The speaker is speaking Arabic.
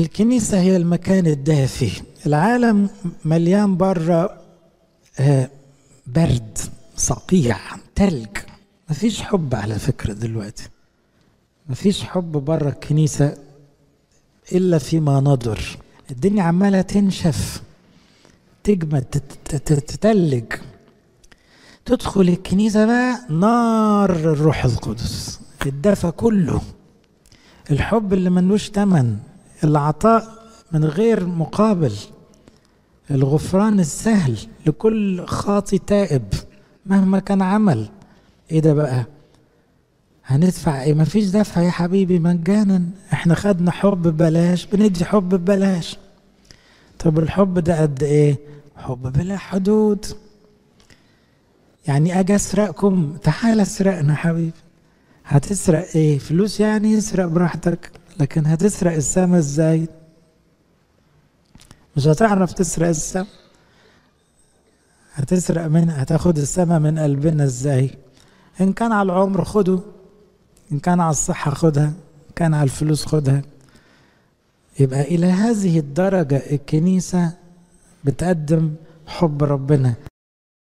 الكنيسة هي المكان الدافي. العالم مليان بره برد صقيع تلج. مفيش حب على فكرة دلوقتي. مفيش حب بره الكنيسة إلا فيما نضر. الدنيا عمالة تنشف تجمد تتلج. تدخل الكنيسة بقى نار الروح القدس الدفى كله. الحب اللي ملوش تمن. العطاء من غير مقابل الغفران السهل لكل خاطي تائب مهما كان عمل. إيه ده بقى؟ هندفع إيه؟ مفيش دفع يا حبيبي مجانا. إحنا خدنا حب ببلاش بندي حب ببلاش. طب الحب ده قد إيه؟ حب بلا حدود. يعني أجي أسرقكم؟ تعال أسرقنا حبيبي. هتسرق إيه؟ فلوس يعني؟ يسرق براحتك. لكن هتسرق السما إزاي؟ مش هتعرف تسرق السما هتسرق من هتاخد السما من قلبنا إزاي؟ إن كان على العمر خده إن كان على الصحة خدها إن كان على الفلوس خدها. يبقى إلى هذه الدرجة الكنيسة بتقدم حب ربنا.